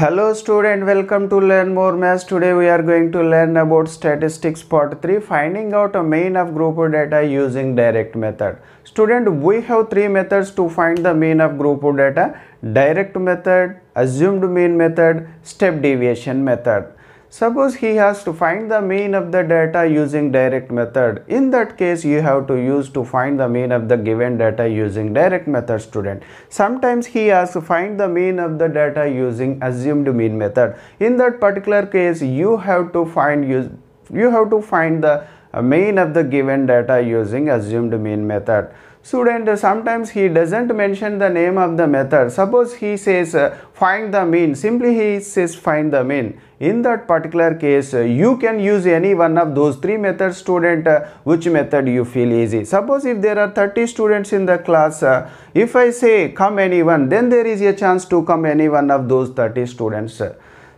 Hello student, welcome to Learn More Maths. Today we are going to learn about statistics part 3, finding out a mean of group data using direct method. Student, we have three methods to find the mean of group data. Direct method, assumed mean method, step deviation method. Suppose he has to find the mean of the data using direct method. In that case, you have to use to find the mean of the given data using direct method student. Sometimes he has to find the mean of the data using assumed mean method. In that particular case, you have to find use you have to find the uh, mean of the given data using assumed mean method student uh, sometimes he doesn't mention the name of the method. Suppose he says uh, find the mean. Simply he says find the mean. In that particular case uh, you can use any one of those three methods student which method you feel easy. Suppose if there are 30 students in the class if i say come anyone then there is a chance to come any one of those 30 students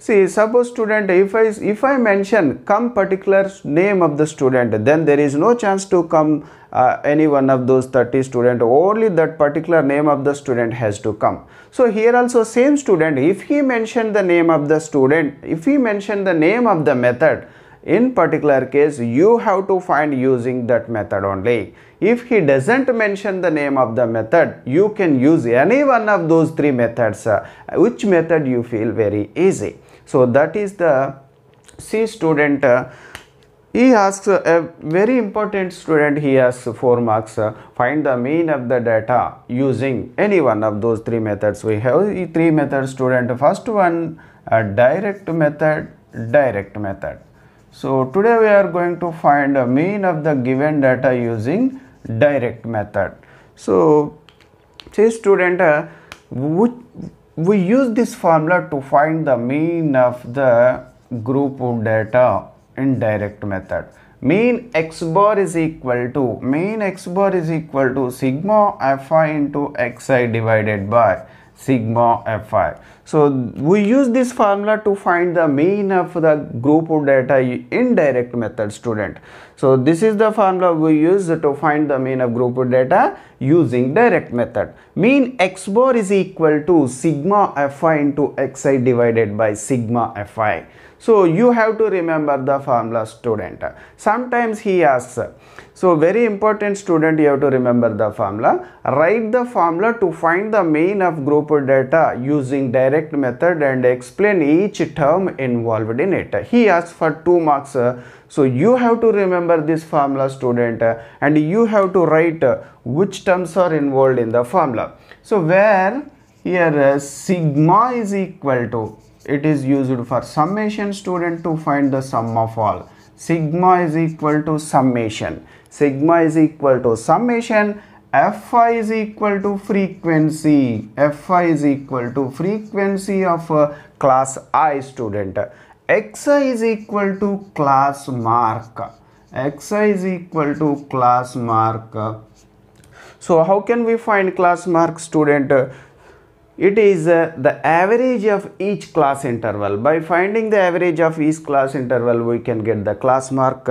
See, suppose student, if I if I mention come particular name of the student, then there is no chance to come uh, any one of those 30 student. Only that particular name of the student has to come. So here also same student, if he mention the name of the student, if he mention the name of the method, in particular case you have to find using that method only if he doesn't mention the name of the method you can use any one of those three methods uh, which method you feel very easy so that is the c student uh, he asks a very important student he asks four marks uh, find the mean of the data using any one of those three methods. We have three methods student. First one direct method direct method. So today we are going to find a mean of the given data using direct method. So say student, uh, we, we use this formula to find the mean of the group of data in direct method. Mean x bar is equal to mean x bar is equal to sigma fi into xi divided by sigma fi. So we use this formula to find the mean of the group of data in direct method student. So this is the formula we use to find the mean of group of data using direct method. Mean x bar is equal to sigma fi into xi divided by sigma fi. So you have to remember the formula student. Sometimes he asks, so very important student you have to remember the formula. Write the formula to find the mean of group of data using direct method and explain each term involved in it. He asks for 2 marks. So you have to remember this formula student and you have to write which terms are involved in the formula. So where here uh, sigma is equal to it is used for summation student to find the sum of all sigma is equal to summation sigma is equal to summation fi is equal to frequency. Fi is equal to frequency of class i student. Xi is equal to class mark. Xi is equal to class mark. So how can we find class mark student? It is uh, the average of each class interval. By finding the average of each class interval we can get the class mark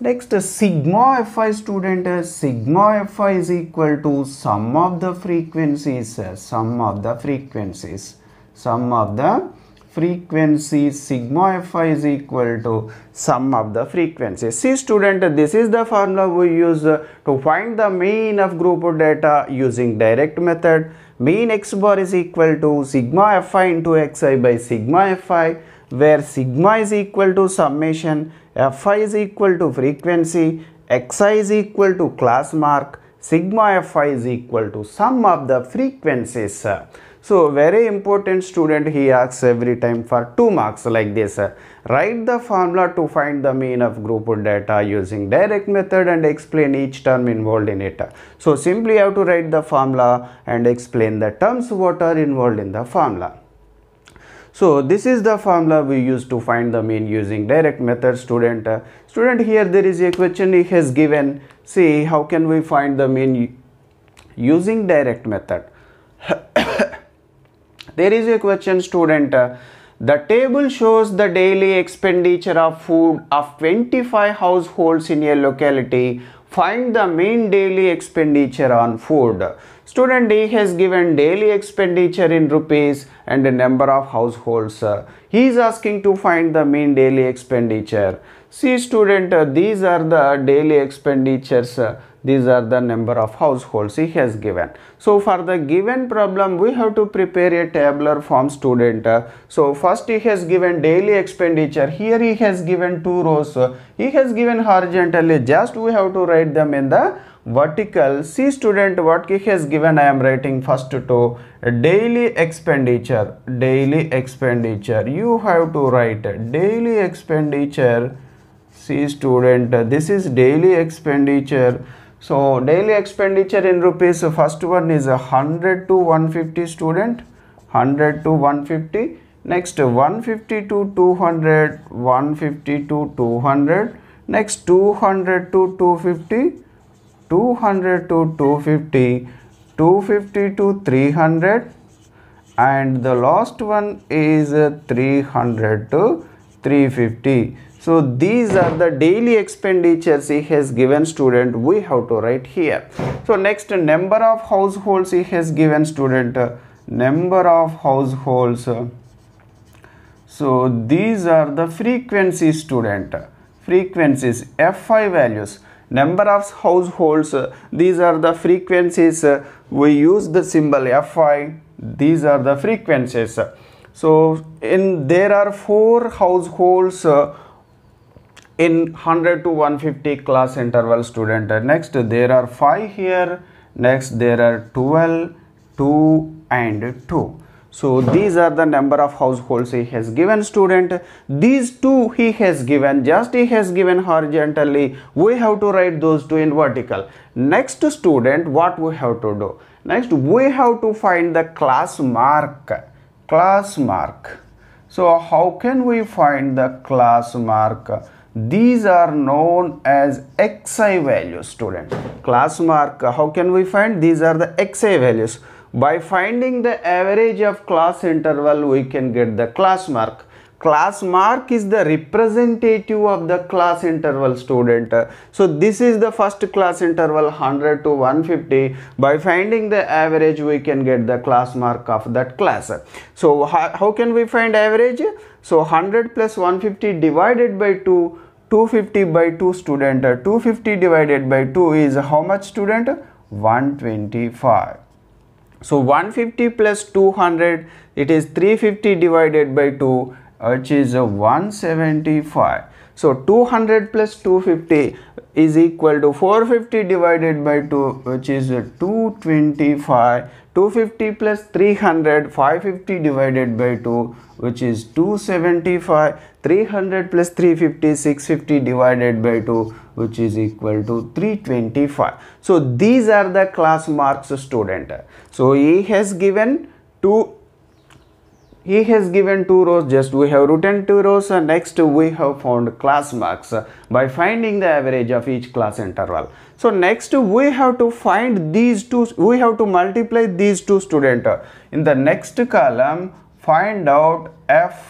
next sigma fi student sigma fi is equal to sum of the frequencies sum of the frequencies sum of the frequency sigma fi is equal to sum of the frequencies. See student this is the formula we use to find the mean of group of data using direct method. Mean x bar is equal to sigma fi into xi by sigma fi where sigma is equal to summation fi is equal to frequency xi is equal to class mark sigma fi is equal to sum of the frequencies so very important student he asks every time for 2 marks like this. Write the formula to find the mean of group data using direct method and explain each term involved in it. So simply have to write the formula and explain the terms what are involved in the formula. So this is the formula we use to find the mean using direct method student. Uh, student here there is a question he has given. See how can we find the mean using direct method. there is a question student uh, the table shows the daily expenditure of food of 25 households in a locality find the mean daily expenditure on food. Student d has given daily expenditure in rupees and the number of households. He is asking to find the mean daily expenditure. See student these are the daily expenditures these are the number of households he has given. So for the given problem we have to prepare a tabular form student. So first he has given daily expenditure. Here he has given two rows. He has given horizontally. Just we have to write them in the vertical. See student what he has given i am writing first to daily expenditure. Daily expenditure. You have to write daily expenditure. See student this is daily expenditure so daily expenditure in rupees first one is 100 to 150 student 100 to 150 next 150 to 200 150 to 200 next 200 to 250 200 to 250 250 to 300 and the last one is 300 to 350 so these are the daily expenditures he has given student. We have to write here. So next number of households he has given student. Number of households. So these are the frequency student. Frequencies fi values. Number of households these are the frequencies. We use the symbol fi these are the frequencies. So in there are four households in 100 to 150 class interval student. Next there are 5 here. Next there are 12 2 and 2 so these are the number of households he has given student. These two he has given just he has given horizontally. We have to write those two in vertical. Next student what we have to do? Next we have to find the class mark. Class mark. So how can we find the class mark these are known as xi values student. Class mark how can we find? These are the xi values. By finding the average of class interval we can get the class mark class mark is the representative of the class interval student. So this is the first class interval 100 to 150 by finding the average we can get the class mark of that class. So how, can we find average? So 100 plus 150 divided by 2 250 by 2 student. 250 divided by 2 is how much student? 125 so 150 plus 200 it is 350 divided by 2 which is 175 so 200 plus 250 is equal to 450 divided by 2 which is 225 250 plus 300 550 divided by 2 which is 275 300 plus 350 650 divided by 2 which is equal to 325 so these are the class marks student. So he has given two he has given two rows just we have written two rows and next we have found class marks by finding the average of each class interval. So next we have to find these two we have to multiply these two student in the next column find out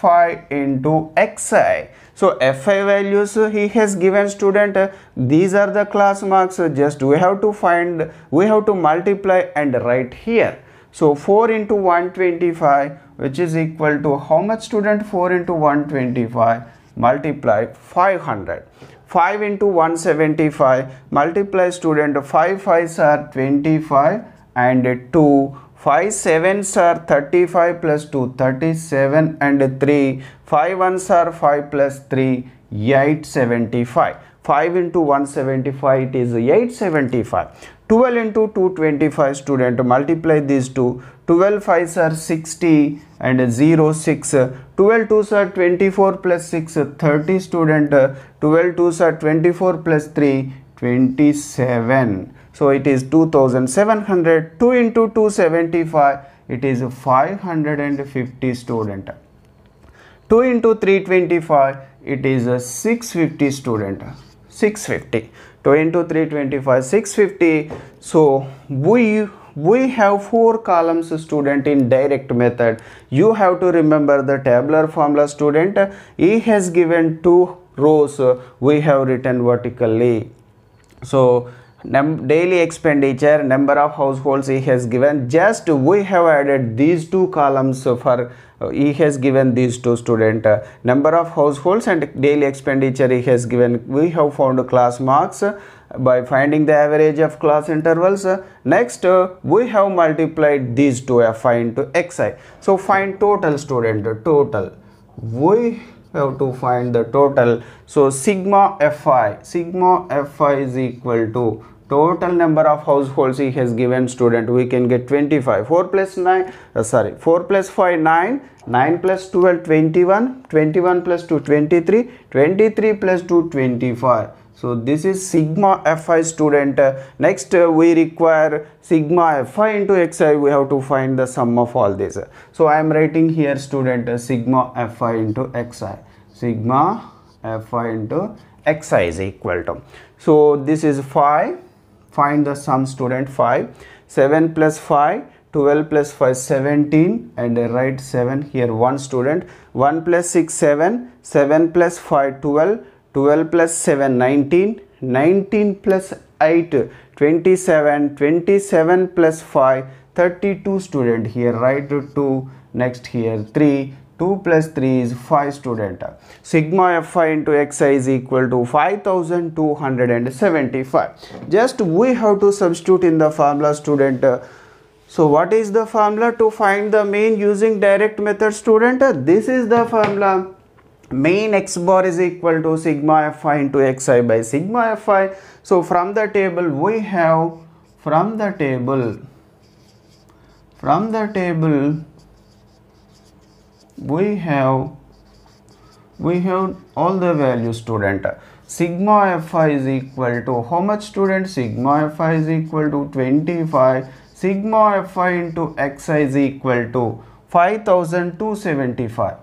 fi into xi so fi values he has given student. These are the class marks just we have to find we have to multiply and write here so 4 into 125 which is equal to how much student? 4 into 125 multiply 500 5 into 175 multiply student. 5 5s are 25 and 2 5 7s are 35 plus 2 37 and 3 5 1s are 5 plus 3 875 5 into 175 it is 875 12 into 225 student multiply these two. 12 5s are 60 and 0 6 12 2s are 24 plus 6 30 student. 12 2s are 24 plus 3 27 so it is 2700 2 into 275 it is 550 student. 2 into 325 it is 650 student. 650 2 into 325 650 so we we have four columns student in direct method. You have to remember the tabular formula student. He has given two rows. We have written vertically. So num- daily expenditure number of households he has given. Just we have added these two columns for uh, he has given these two student uh, number of households and daily expenditure he has given. We have found class marks uh, by finding the average of class intervals. Uh, next uh, we have multiplied these two fi into xi. So find total student total. We have to find the total. So sigma fi sigma fi is equal to total number of households he has given student. We can get 25 4 plus 9 uh, sorry 4 plus 5 9 9 plus 12 21 21 plus 2 23 23 plus 2 25 so this is sigma fi student. Next uh, we require sigma fi into xi we have to find the sum of all this. So i am writing here student uh, sigma fi into xi sigma fi into xi is equal to. So this is 5 find the sum student 5 7 plus 5 12 plus 5 17 and I write 7 here one student. 1 plus 6 7 7 plus 5 12 12 plus 7 19 19 plus 8 27 27 plus 5 32 student here. Write 2 next here 3 2 plus 3 is 5 student. Sigma fi into xi is equal to 5275 just we have to substitute in the formula student. So what is the formula to find the mean using direct method student? This is the formula mean x bar is equal to sigma fi into xi by sigma fi. So from the table we have from the table from the table we have we have all the values student. Sigma fi is equal to how much student? Sigma fi is equal to 25 sigma fi into xi is equal to 5275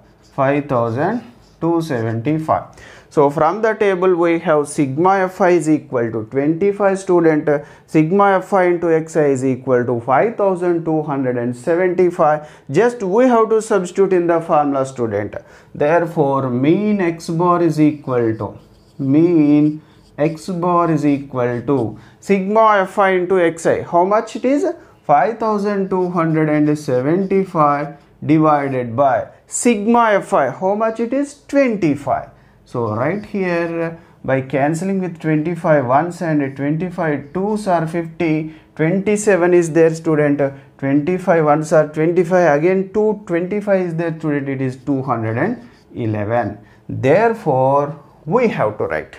5275 so from the table we have sigma fi is equal to 25 student sigma fi into xi is equal to 5275 just we have to substitute in the formula student. Therefore mean x bar is equal to mean x bar is equal to sigma fi into xi how much it is? 5275 divided by sigma fi. How much it is? 25 so right here by cancelling with 25 ones and 25 twos are 50 27 is there student. 25 ones are 25 again 2 25 is there student. It is 211 therefore we have to write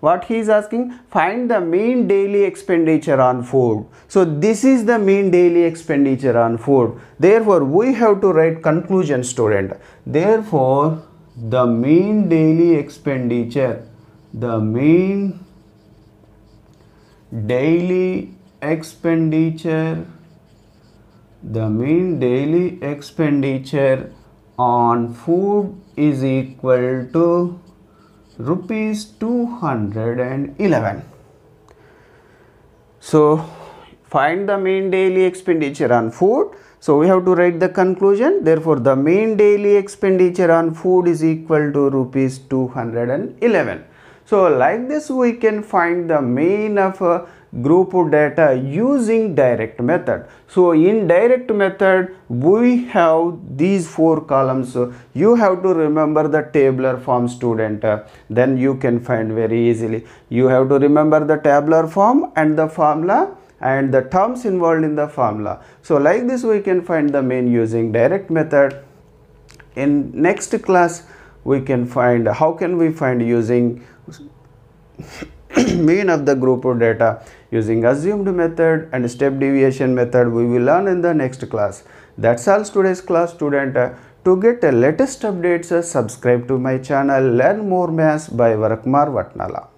what he is asking find the mean daily expenditure on food. So this is the mean daily expenditure on food. Therefore we have to write conclusion student. Therefore the mean daily expenditure the mean daily expenditure the mean daily expenditure on food is equal to rupees 211 so find the mean daily expenditure on food. So we have to write the conclusion. Therefore the mean daily expenditure on food is equal to rupees 211 so like this we can find the mean of uh, group of data using direct method. So in direct method we have these four columns. So you have to remember the tabular form student. Then you can find very easily. You have to remember the tabular form and the formula and the terms involved in the formula. So like this we can find the mean using direct method. In next class we can find how can we find using mean of the group of data using assumed method and step deviation method we will learn in the next class. That's all today's class student. To get the latest updates subscribe to my channel. Learn more maths by Vara Kumar Vatnala